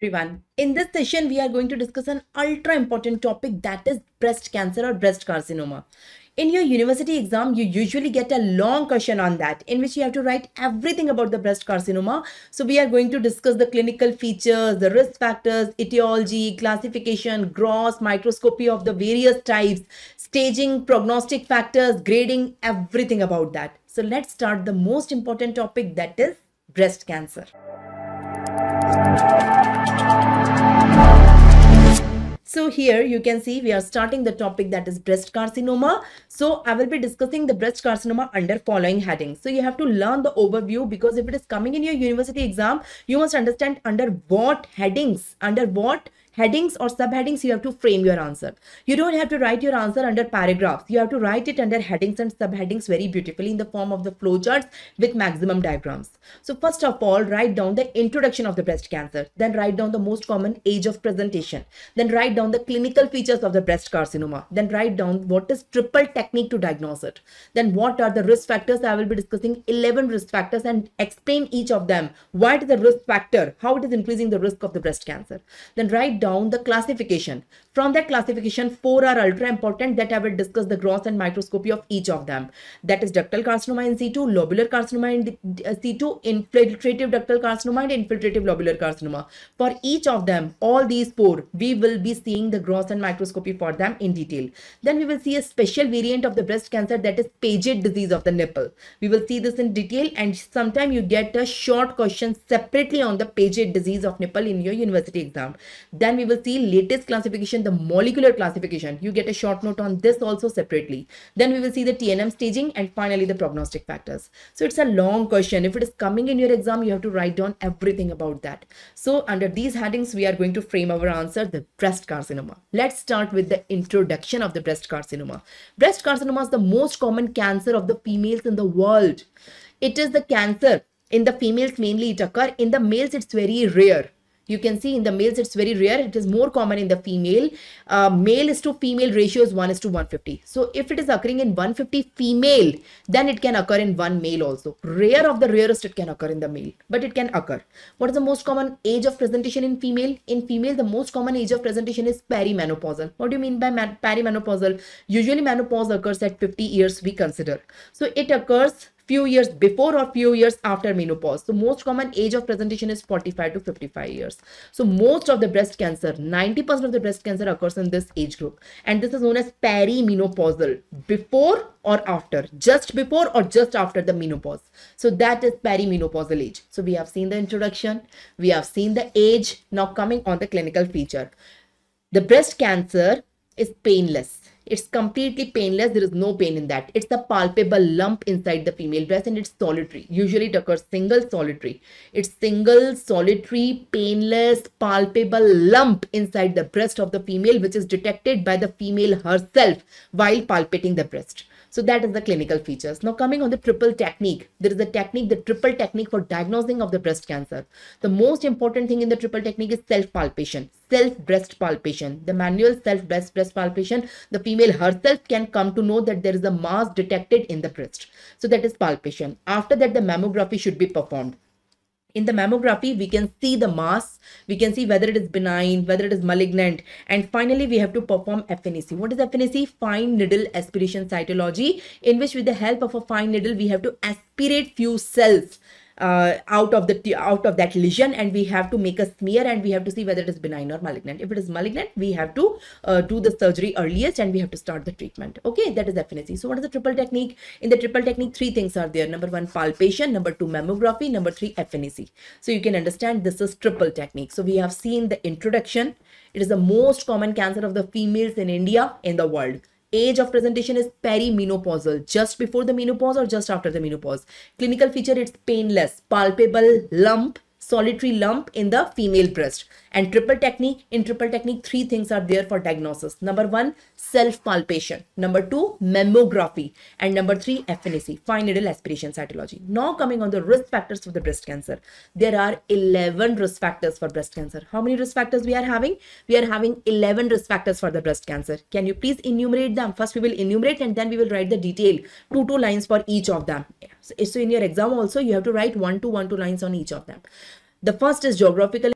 everyone. In this session, we are going to discuss an ultra important topic that is breast cancer or breast carcinoma. In your university exam, you usually get a long question on that in which you have to write everything about the breast carcinoma. So we are going to discuss the clinical features, the risk factors, etiology, classification, gross, microscopy of the various types, staging, prognostic factors, grading, everything about that. So let's start the most important topic that is breast cancer. So here you can see we are starting the topic that is breast carcinoma. So I will be discussing the breast carcinoma under following headings. So you have to learn the overview because if it is coming in your university exam, you must understand under what headings, under what headings or subheadings you have to frame your answer. You don't have to write your answer under paragraphs. You have to write it under headings and subheadings very beautifully in the form of the flowcharts with maximum diagrams. So first of all write down the introduction of the breast cancer. Then write down the most common age of presentation. Then write down the clinical features of the breast carcinoma. Then write down what is triple technique to diagnose it. Then what are the risk factors? I will be discussing 11 risk factors and explain each of them. What is the risk factor? How it is increasing the risk of the breast cancer? Then write down down the classification. From that classification, four are ultra important that I will discuss the gross and microscopy of each of them. That is ductal carcinoma in situ, lobular carcinoma in uh, situ, infiltrative ductal carcinoma and infiltrative lobular carcinoma. For each of them, all these four, we will be seeing the gross and microscopy for them in detail. Then we will see a special variant of the breast cancer that is Paget disease of the nipple. We will see this in detail and sometime you get a short question separately on the Paget disease of nipple in your university exam. Then we will see latest classification, the molecular classification. You get a short note on this also separately. Then we will see the TNM staging and finally the prognostic factors. So it's a long question. If it is coming in your exam, you have to write down everything about that. So under these headings, we are going to frame our answer, the breast carcinoma. Let's start with the introduction of the breast carcinoma. Breast carcinoma is the most common cancer of the females in the world. It is the cancer in the females mainly it occur in the males it's very rare you can see in the males it's very rare. It is more common in the female. Uh, male is to female ratio is 1 is to 150 so if it is occurring in 150 female then it can occur in one male also. Rare of the rarest it can occur in the male but it can occur. What is the most common age of presentation in female? In female the most common age of presentation is perimenopausal. What do you mean by perimenopausal? Usually menopause occurs at 50 years we consider. So it occurs few years before or few years after menopause. So most common age of presentation is 45 to 55 years. So most of the breast cancer, 90% of the breast cancer occurs in this age group. And this is known as perimenopausal, before or after, just before or just after the menopause. So that is perimenopausal age. So we have seen the introduction, we have seen the age. Now coming on the clinical feature. The breast cancer is painless it's completely painless. There is no pain in that. It's a palpable lump inside the female breast and it's solitary. Usually it occurs single solitary. It's single solitary painless palpable lump inside the breast of the female which is detected by the female herself while palpating the breast. So that is the clinical features. Now coming on the triple technique, there is a technique, the triple technique for diagnosing of the breast cancer. The most important thing in the triple technique is self-palpation, self-breast palpation. The manual self-breast breast palpation, the female herself can come to know that there is a mass detected in the breast. So that is palpation. After that, the mammography should be performed in the mammography we can see the mass we can see whether it is benign whether it is malignant and finally we have to perform FNAC what is FNAC fine needle aspiration cytology in which with the help of a fine needle we have to aspirate few cells uh, out of the out of that lesion and we have to make a smear and we have to see whether it is benign or malignant. If it is malignant we have to uh, do the surgery earliest and we have to start the treatment. Okay that is FNAC so what is the triple technique? In the triple technique three things are there. Number one palpation. Number two mammography. Number three FNAC so you can understand this is triple technique. So we have seen the introduction. It is the most common cancer of the females in India in the world age of presentation is perimenopausal. Just before the menopause or just after the menopause? Clinical feature it's painless. Palpable lump solitary lump in the female breast. And triple technique in triple technique three things are there for diagnosis. Number one self palpation number two mammography. And number three FNAC fine needle aspiration cytology. Now coming on the risk factors for the breast cancer. There are 11 risk factors for breast cancer. How many risk factors we are having? We are having 11 risk factors for the breast cancer. Can you please enumerate them? First we will enumerate and then we will write the detail two two lines for each of them. So in your exam also you have to write one to one two lines on each of them the first is geographical